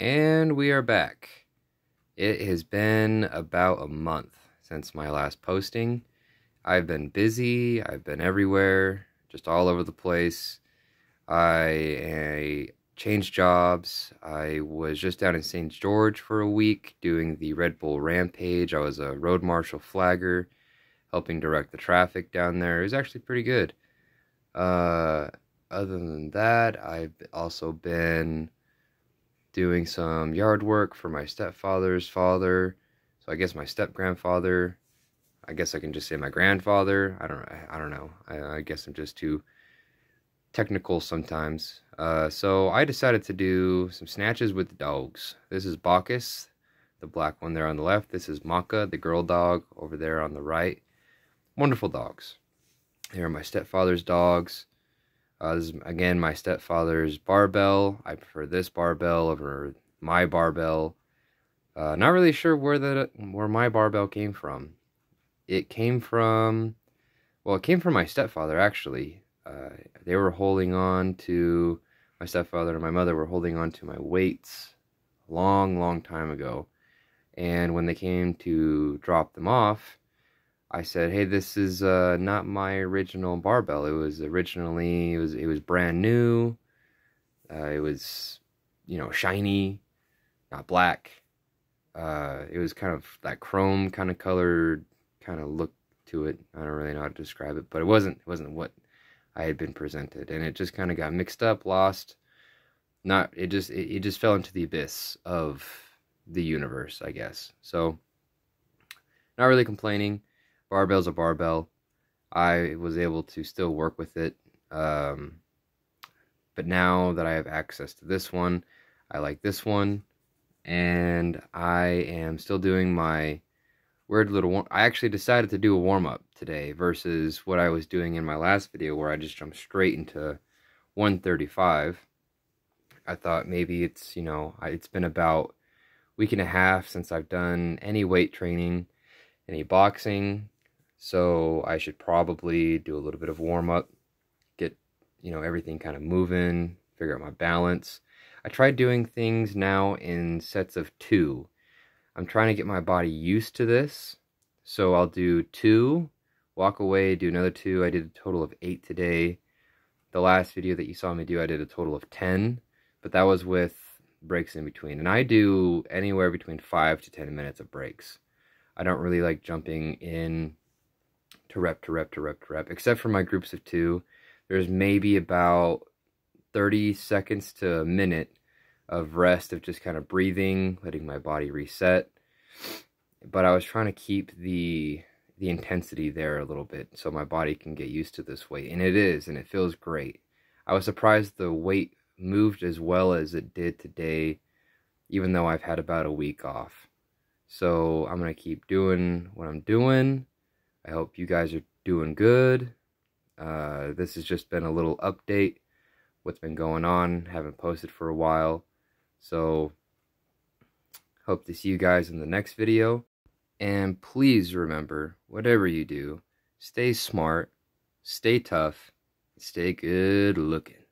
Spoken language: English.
And we are back. It has been about a month since my last posting. I've been busy, I've been everywhere, just all over the place. I, I changed jobs. I was just down in St. George for a week doing the Red Bull Rampage. I was a road marshal flagger, helping direct the traffic down there. It was actually pretty good. Uh, other than that, I've also been doing some yard work for my stepfather's father. So I guess my step grandfather. I guess I can just say my grandfather. I don't. I don't know. I, I guess I'm just too technical sometimes. Uh, so I decided to do some snatches with the dogs. This is Bacchus, the black one there on the left. This is Maka, the girl dog, over there on the right. Wonderful dogs. They are my stepfather's dogs. This is, again, my stepfather's barbell. I prefer this barbell over my barbell. Uh, not really sure where the where my barbell came from. It came from, well, it came from my stepfather actually. Uh, they were holding on to my stepfather and my mother were holding on to my weights a long, long time ago. And when they came to drop them off, I said, "Hey, this is uh, not my original barbell. It was originally it was it was brand new. Uh, it was you know shiny, not black. Uh, it was kind of that chrome kind of colored kind of look to it. I don't really know how to describe it, but it wasn't it wasn't what I had been presented, and it just kind of got mixed up, lost. Not it just it, it just fell into the abyss of the universe, I guess. So, not really complaining barbell's a barbell. I was able to still work with it. Um, but now that I have access to this one, I like this one. And I am still doing my weird little one. I actually decided to do a warm up today versus what I was doing in my last video where I just jumped straight into 135. I thought maybe it's, you know, it's been about week and a half since I've done any weight training, any boxing, so I should probably do a little bit of warm up, get, you know, everything kind of moving, figure out my balance. I try doing things now in sets of two. I'm trying to get my body used to this. So I'll do two, walk away, do another two. I did a total of eight today. The last video that you saw me do, I did a total of 10, but that was with breaks in between. And I do anywhere between five to 10 minutes of breaks. I don't really like jumping in to rep to rep to rep to rep, except for my groups of two. There's maybe about 30 seconds to a minute of rest of just kind of breathing, letting my body reset. But I was trying to keep the the intensity there a little bit so my body can get used to this weight. And it is, and it feels great. I was surprised the weight moved as well as it did today, even though I've had about a week off. So I'm going to keep doing what I'm doing. I hope you guys are doing good. Uh, this has just been a little update. What's been going on. Haven't posted for a while. So, hope to see you guys in the next video. And please remember, whatever you do, stay smart, stay tough, stay good looking.